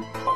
Bye.